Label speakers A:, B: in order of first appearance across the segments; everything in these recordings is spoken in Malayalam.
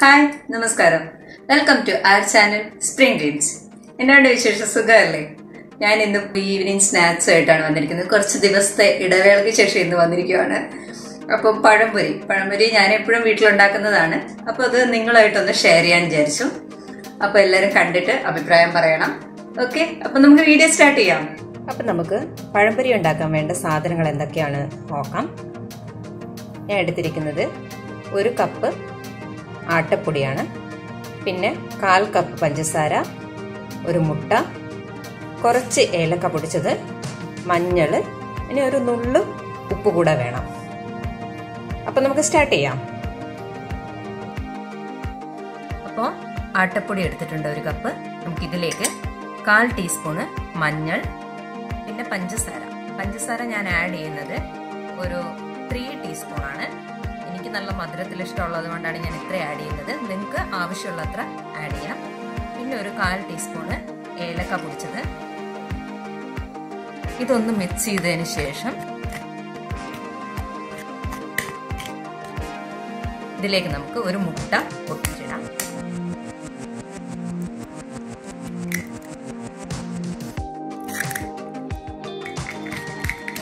A: ഹായ് നമസ്കാരം. Welcome to our channel spring dreams എന്നോട് വിശേഷം? സുഖമല്ലേ? ഞാൻ ഇന്ന് ഈവനിങ് സ്നാക്സ് ആയിട്ടാണ് വന്നിരിക്കുന്നത്. കുറച്ച് ദിവസത്തെ ഇടവേളയ്ക്ക് ശേഷം ഇന്ന് വന്നിരിക്കുകയാണ് അപ്പോൾ പഴംപൊരി. പഴംപൊരി ഞാൻ എപ്പോഴും വീട്ടിലുണ്ടാക്കുന്നതാണ്. അപ്പോൾ അത് നിങ്ങളായിട്ടൊന്ന് ഷെയർ ചെയ്യാൻ വിചാരിച്ചു. അപ്പോൾ എല്ലാവരും കണ്ടിട്ട് അഭിപ്രായം പറയണം. ഓക്കെ അപ്പോൾ നമുക്ക് വീഡിയോ സ്റ്റാർട്ട് ചെയ്യാം.
B: അപ്പം നമുക്ക് പഴംപൊരി ഉണ്ടാക്കാൻ വേണ്ട സാധനങ്ങൾ എന്തൊക്കെയാണ് നോക്കാം. ഞാൻ എടുത്തിരിക്കുന്നത് ഒരു കപ്പ് ആട്ടപ്പൊടിയാണ്. പിന്നെ കാൽ കപ്പ് പഞ്ചസാര ഒരു മുട്ട കുറച്ച് ഏലക്ക പൊടിച്ചത് മഞ്ഞൾ ഇനി ഒരു നുള്ളു ഉപ്പ് കൂടെ വേണം. അപ്പം നമുക്ക് സ്റ്റാർട്ട് ചെയ്യാം. അപ്പോൾ ആട്ടപ്പൊടി എടുത്തിട്ടുണ്ട് ഒരു കപ്പ്. നമുക്കിതിലേക്ക് കാൽ ടീസ്പൂണ് മഞ്ഞൾ പിന്നെ പഞ്ചസാര. പഞ്ചസാര ഞാൻ ആഡ് ചെയ്യുന്നത് ഒരു ത്രീ ടീസ്പൂൺ ആണ് എനിക്ക് നല്ല മധുരത്തിൽ ഇഷ്ടമുള്ളത് കൊണ്ടാണ് ഞാൻ ഇത്ര ആഡ് ചെയ്യുന്നത്. നിങ്ങൾക്ക് ആവശ്യമുള്ളത്ര ആഡ് ചെയ്യാം. പിന്നെ ഒരു കാൽ ടീസ്പൂണ് ഏലക്ക പൊടിച്ചത്. ഇതൊന്ന് മിക്സ് ചെയ്തതിന് ശേഷം ഇതിലേക്ക് നമുക്ക് ഒരു മുട്ട പൊട്ടിച്ചിടാം.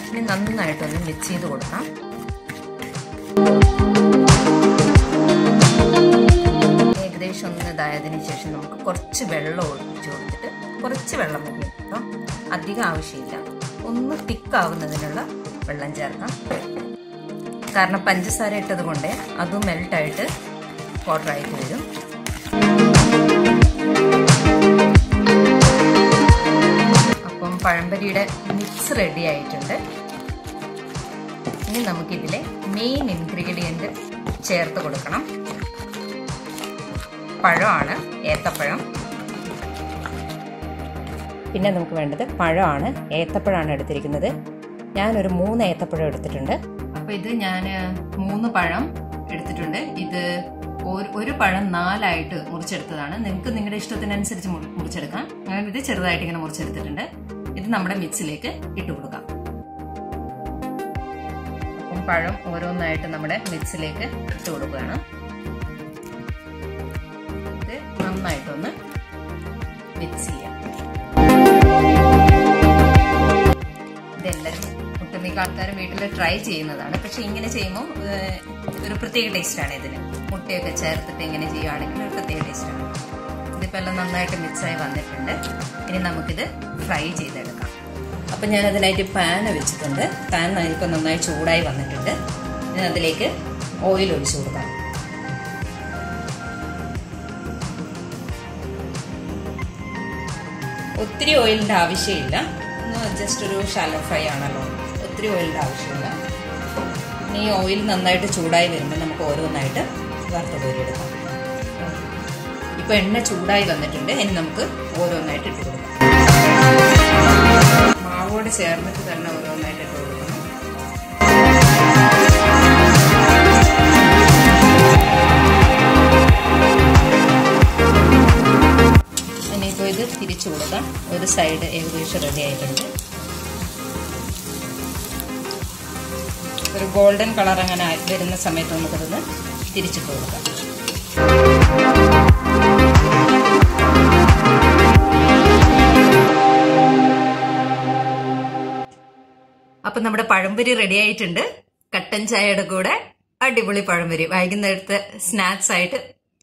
B: ഇനി നന്നായിട്ടൊന്ന് മിക്സ് ചെയ്ത് കൊടുക്കാം. ഇതായതിനു ശേഷം നമുക്ക് കുറച്ച് വെള്ളം ഒഴിച്ചു കൊടുത്തിട്ട് കുറച്ച് വെള്ളം മതി കേട്ടോ അധികം ആവശ്യമില്ല. ഒന്ന് തിക്കാവുന്നതിനുള്ള വെള്ളം ചേർക്കാം. കാരണം പഞ്ചസാര ഇട്ടത് കൊണ്ട് അതും മെൽട്ടായിട്ട് പൗഡറായിട്ട് വരും. അപ്പം പഴംപരിയുടെ മിക്സ് റെഡി ആയിട്ടുണ്ട്. ഇനി നമുക്കിതിലെ മെയിൻ ഇൻഗ്രീഡിയന്റ് ചേർത്ത് കൊടുക്കണം. പഴമാണ് ഏത്തപ്പഴം. പിന്നെ നമുക്ക് വേണ്ടത് പഴമാണ് ഏത്തപ്പഴമാണ് എടുത്തിരിക്കുന്നത്. ഞാനൊരു മൂന്ന് ഏത്തപ്പഴം എടുത്തിട്ടുണ്ട്. അപ്പോൾ ഇത് ഞാൻ മൂന്ന് പഴം എടുത്തിട്ടുണ്ട്. ഇത് ഒരു പഴം നാലായിട്ട് മുറിച്ചെടുത്തതാണ്. നിങ്ങൾക്ക് നിങ്ങളുടെ ഇഷ്ടത്തിനനുസരിച്ച് മുറിച്ചെടുക്കാം. ഞാൻ ഇത് ചെറുതായിട്ട് ഇങ്ങനെ മുറിച്ചെടുത്തിട്ടുണ്ട്. ഇത് നമ്മുടെ മിക്സിലേക്ക് ഇട്ട് കൊടുക്കാം. പഴം ഓരോന്നായിട്ട് നമ്മുടെ മിക്സിലേക്ക് ഇട്ട് കൊടുക്കുകയാണ്. നന്നായിട്ടൊന്ന് മിക്സ് ചെയ്യാം. ഇതെല്ലാവരും ഒട്ടുമിക്ക ആൾക്കാരും വീട്ടിൽ ട്രൈ ചെയ്യുന്നതാണ്. പക്ഷെ ഇങ്ങനെ ചെയ്യുമ്പോൾ ഒരു പ്രത്യേക ടേസ്റ്റാണ് ഇതിന്. മുട്ടയൊക്കെ ചേർത്തിട്ട് ഇങ്ങനെ ചെയ്യുകയാണെങ്കിൽ ഒരു പ്രത്യേക ടേസ്റ്റാണ് ഇതിപ്പോൾ എല്ലാം നന്നായിട്ട് മിക്സായി വന്നിട്ടുണ്ട്. ഇനി നമുക്കിത് ഫ്രൈ ചെയ്തെടുക്കാം. അപ്പം ഞാൻ അതിനായിട്ട് പാൻ വെച്ചിട്ടുണ്ട്. പാൻ ഇപ്പോൾ നന്നായി ചൂടായി വന്നിട്ടുണ്ട്. ഇനി അതിലേക്ക് ഓയിൽ ഒഴിച്ചു കൊടുക്കാം. ഒത്തിരി ഓയിലിന്റെ ആവശ്യമില്ല. ജസ്റ്റ് ഒരു ഷാലോ ഫ്രൈ ആണല്ലോ. ഒത്തിരി ഓയിലിന്റെ ആവശ്യമില്ല. ഇനി ഓയിൽ നന്നായിട്ട് ചൂടായി വരുമ്പോൾ നമുക്ക് ഓരോന്നായിട്ട് വറുത്ത് കോരിയെടുക്കാം. ഇപ്പോൾ എണ്ണ ചൂടായി വന്നിട്ടുണ്ട്. ഇനി നമുക്ക് ഓരോന്നായിട്ട് ഇട്ട് കൊടുക്കാം. മാവോട് ചേർന്നിട്ട് തന്നെ ഓരോന്നായിട്ട് ഇട്ട് കൊടുക്കണം. ഇനിയിപ്പോൾ ഇത് തിരിച്ചു കൊടുക്കാം. ഒരു സൈഡ് ഏകദേശം റെഡി ആയിട്ടുണ്ട്. ഒരു ഗോൾഡൻ കളർ അങ്ങനെ വരുന്ന സമയത്ത് നമുക്കതൊന്ന് തിരിച്ചിട്ട് കൊടുക്കാം. അപ്പൊ നമ്മുടെ പഴംപൊരി റെഡി ആയിട്ടുണ്ട്. കട്ടൻ ചായയുടെ കൂടെ അടിപൊളി പഴംപൊരി. വൈകുന്നേരത്തെ സ്നാക്സ് ആയിട്ട്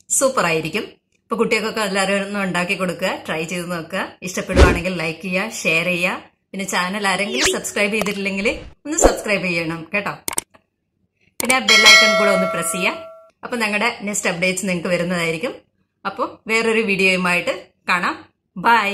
B: സൂപ്പർ ആയിരിക്കും. അപ്പൊ കുട്ടികൾക്കൊക്കെ എല്ലാവരും ഒന്ന് ഉണ്ടാക്കി കൊടുക്കുക ട്രൈ ചെയ്ത് നോക്കുക. ഇഷ്ടപ്പെടുവാണെങ്കിൽ ലൈക്ക് ചെയ്യുക ഷെയർ ചെയ്യുക. പിന്നെ ചാനൽ ആരെങ്കിലും സബ്സ്ക്രൈബ് ചെയ്തിട്ടില്ലെങ്കിൽ ഒന്ന് സബ്സ്ക്രൈബ് ചെയ്യണം കേട്ടോ? പിന്നെ ആ ബെല്ലൈക്കൺ കൂടെ ഒന്ന് പ്രസ് ചെയ്യുക. അപ്പൊ ഞങ്ങളുടെ നെക്സ്റ്റ് അപ്ഡേറ്റ്സ് നിങ്ങൾക്ക് വരുന്നതായിരിക്കും. അപ്പോൾ വേറൊരു വീഡിയോയുമായിട്ട് കാണാം. ബൈ